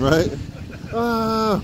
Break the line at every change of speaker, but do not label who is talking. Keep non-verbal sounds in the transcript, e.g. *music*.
right? *laughs* Uh.